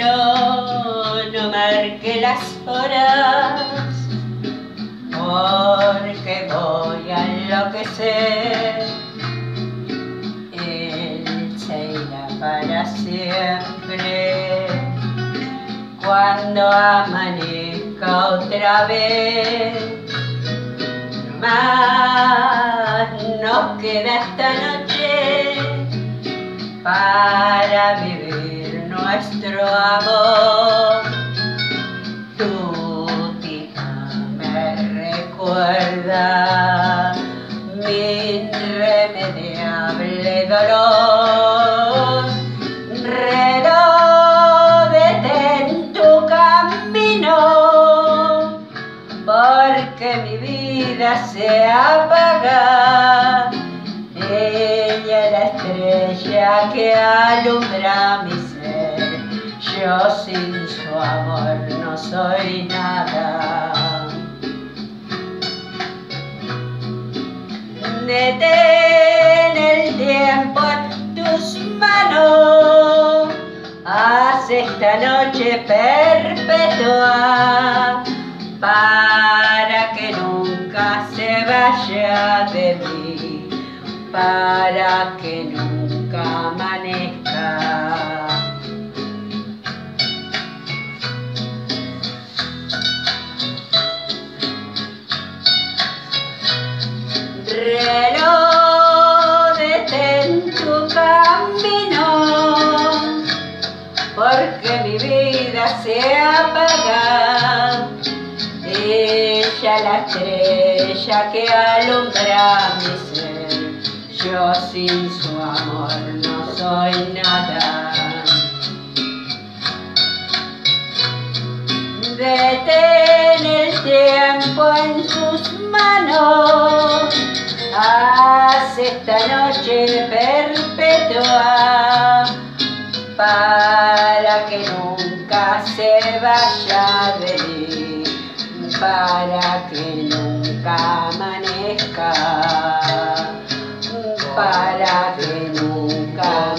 no marque las horas porque voy a enloquecer. Él se irá para siempre. Cuando amanezca otra vez más nos queda esta noche para nuestro amor. Tu tita me recuerda mi irremediable dolor. Reloj detén tu camino, porque mi vida se apaga. Ella es la estrella que alumbra mi yo sin su amor no soy nada. Detén el tiempo en tus manos, haz esta noche perpetua para que nunca se vaya de mí, para que nunca amanezca. Porque mi vida se apaga. Ella la estrella que alumbra mi ser. Yo sin su amor no soy nada. Detén el tiempo en sus manos. Haz esta noche perpetua. Para vaya de mí, para que nunca amanezca, para que nunca